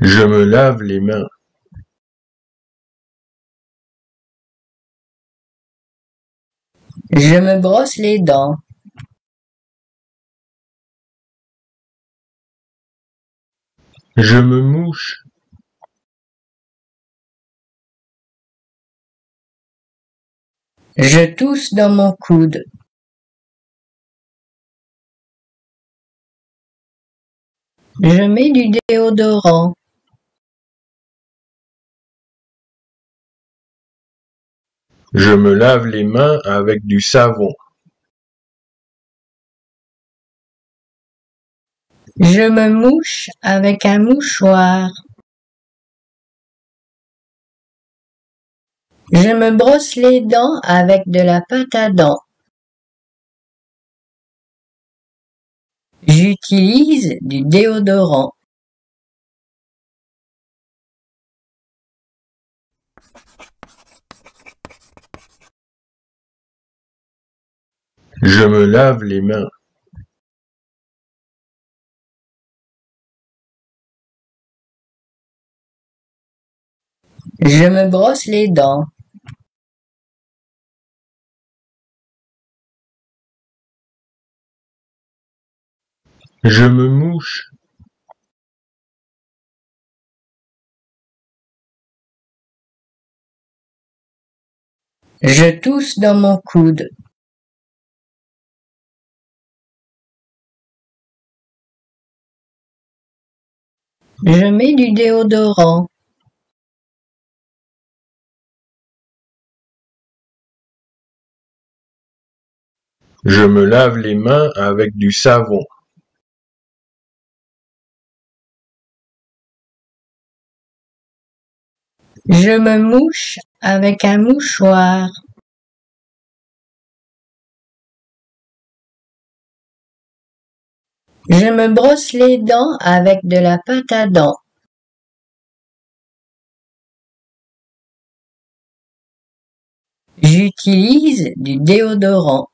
Je me lave les mains. Je me brosse les dents. Je me mouche. Je tousse dans mon coude. Je mets du déodorant. Je me lave les mains avec du savon. Je me mouche avec un mouchoir. Je me brosse les dents avec de la pâte à dents. J'utilise du déodorant. Je me lave les mains. Je me brosse les dents. Je me mouche. Je tousse dans mon coude. Je mets du déodorant. Je me lave les mains avec du savon. Je me mouche avec un mouchoir. Je me brosse les dents avec de la pâte à dents. J'utilise du déodorant.